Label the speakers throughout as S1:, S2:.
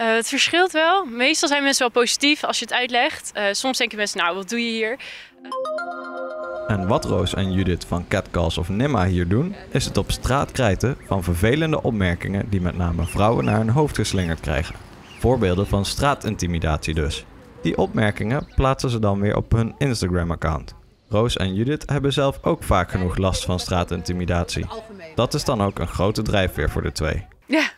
S1: Uh, het verschilt wel. Meestal zijn mensen wel positief als je het uitlegt. Uh, soms denken mensen, nou, wat doe je hier?
S2: En wat Roos en Judith van Catcalls of Nimma hier doen, is het op straat krijten van vervelende opmerkingen die met name vrouwen naar hun hoofd geslingerd krijgen. Voorbeelden van straatintimidatie dus. Die opmerkingen plaatsen ze dan weer op hun Instagram-account. Roos en Judith hebben zelf ook vaak genoeg last van straatintimidatie. Dat is dan ook een grote drijfveer voor de twee.
S1: Ja,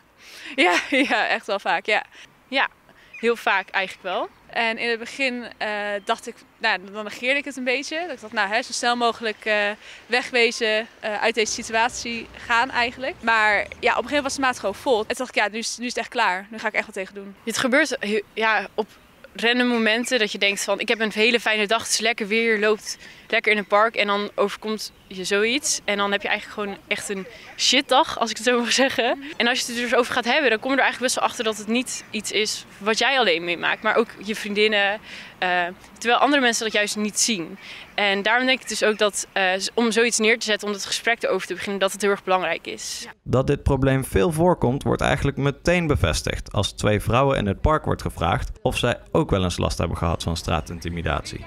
S1: ja, ja echt wel vaak. Ja. ja, heel vaak eigenlijk wel. En in het begin uh, dacht ik, nou, dan negeerde ik het een beetje. Dat ik dacht, nou, hè, zo snel mogelijk uh, wegwezen, uh, uit deze situatie gaan eigenlijk. Maar ja, op een gegeven moment was de maat gewoon vol. En toen dacht ik, ja, nu is, nu is het echt klaar. Nu ga ik echt wat tegen doen. Het gebeurt ja, op random momenten dat je denkt van ik heb een hele fijne dag, het is lekker weer, loopt lekker in een park en dan overkomt je zoiets. En dan heb je eigenlijk gewoon echt een shitdag, als ik het zo mag zeggen. En als je het er dus over gaat hebben, dan kom je er eigenlijk best wel achter dat het niet iets is wat jij alleen meemaakt, maar ook je vriendinnen. Uh, terwijl andere mensen dat juist niet zien. En daarom denk ik dus ook dat uh, om zoiets neer te zetten, om het gesprek erover te beginnen, dat het heel erg belangrijk is.
S2: Dat dit probleem veel voorkomt, wordt eigenlijk meteen bevestigd als twee vrouwen in het park wordt gevraagd of zij ook wel eens last hebben gehad van straatintimidatie.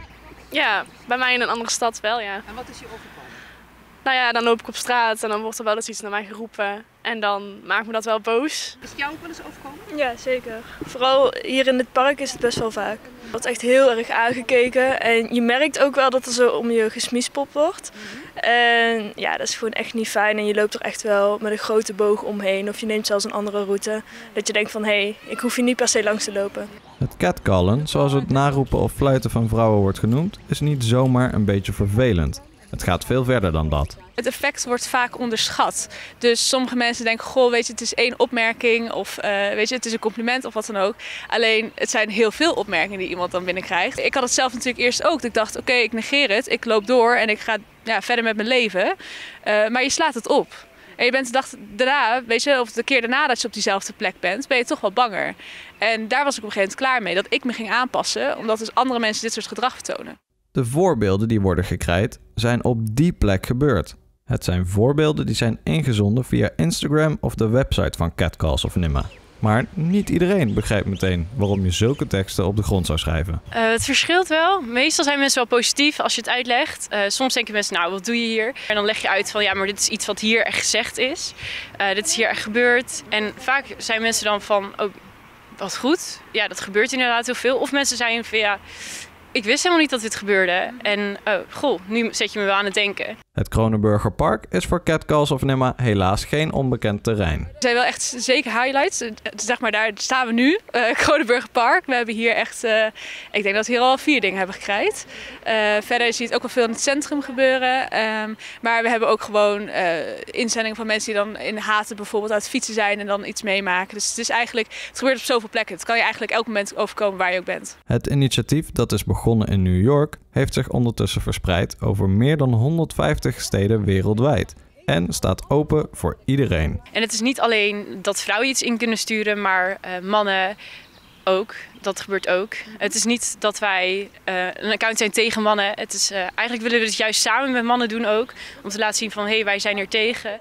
S3: Ja, bij mij in een andere stad wel, ja.
S4: En wat is je overkomen?
S3: Nou ja, dan loop ik op straat en dan wordt er wel eens iets naar mij geroepen. En dan maakt me dat wel boos.
S4: Is het jou ook wel eens overkomen?
S5: Ja, zeker. Vooral hier in het park is het best wel vaak. Er wordt echt heel erg aangekeken. En je merkt ook wel dat er zo om je gesmiespop wordt. En ja, dat is gewoon echt niet fijn. En je loopt er echt wel met een grote boog omheen. Of je neemt zelfs een andere route. Dat je denkt van, hé, hey, ik hoef hier niet per se langs te lopen.
S2: Het catcallen, zoals het naroepen of fluiten van vrouwen wordt genoemd, is niet zomaar een beetje vervelend. Het gaat veel verder dan dat.
S1: Het effect wordt vaak onderschat. Dus sommige mensen denken, goh, weet je, het is één opmerking of uh, weet je, het is een compliment of wat dan ook. Alleen, het zijn heel veel opmerkingen die iemand dan binnenkrijgt. Ik had het zelf natuurlijk eerst ook. Ik dacht, oké, ik negeer het, ik loop door en ik ga ja, verder met mijn leven. Uh, maar je slaat het op. En je bent de daarna, weet je, of de keer daarna dat je op diezelfde plek bent, ben je toch wel banger. En daar was ik op een gegeven moment klaar mee. Dat ik me ging aanpassen, omdat dus andere mensen dit soort gedrag vertonen.
S2: De voorbeelden die worden gekrijt zijn op die plek gebeurd. Het zijn voorbeelden die zijn ingezonden via Instagram of de website van Catcalls of Nimma. Maar niet iedereen begrijpt meteen waarom je zulke teksten op de grond zou schrijven.
S1: Uh, het verschilt wel. Meestal zijn mensen wel positief als je het uitlegt. Uh, soms denken mensen, nou, wat doe je hier? En dan leg je uit van, ja, maar dit is iets wat hier echt gezegd is. Uh, dit is hier echt gebeurd. En vaak zijn mensen dan van, oh, wat goed. Ja, dat gebeurt inderdaad heel veel. Of mensen zijn van, ja, ik wist helemaal niet dat dit gebeurde. En oh, goh, nu zet je me wel aan het denken.
S2: Het Kronenburger Park is voor Catcalls of Nimma helaas geen onbekend terrein.
S1: Er zijn wel echt zeker highlights. Zeg maar, daar staan we nu, uh, Kronenburger Park. We hebben hier echt, uh, ik denk dat we hier al vier dingen hebben. Uh, verder zie je het ook wel veel in het centrum gebeuren. Um, maar we hebben ook gewoon inzendingen van mensen die dan in Haten bijvoorbeeld uit fietsen zijn en dan iets meemaken. Dus het is eigenlijk, het gebeurt op zoveel plekken. Het kan je eigenlijk elk moment overkomen waar je ook bent.
S2: Het initiatief dat is begonnen in New York heeft zich ondertussen verspreid over meer dan 150 steden wereldwijd en staat open voor iedereen.
S1: En het is niet alleen dat vrouwen iets in kunnen sturen, maar uh, mannen ook. Dat gebeurt ook. Het is niet dat wij uh, een account zijn tegen mannen. Het is, uh, eigenlijk willen we het juist samen met mannen doen ook. Om te laten zien van hé, hey, wij zijn er tegen.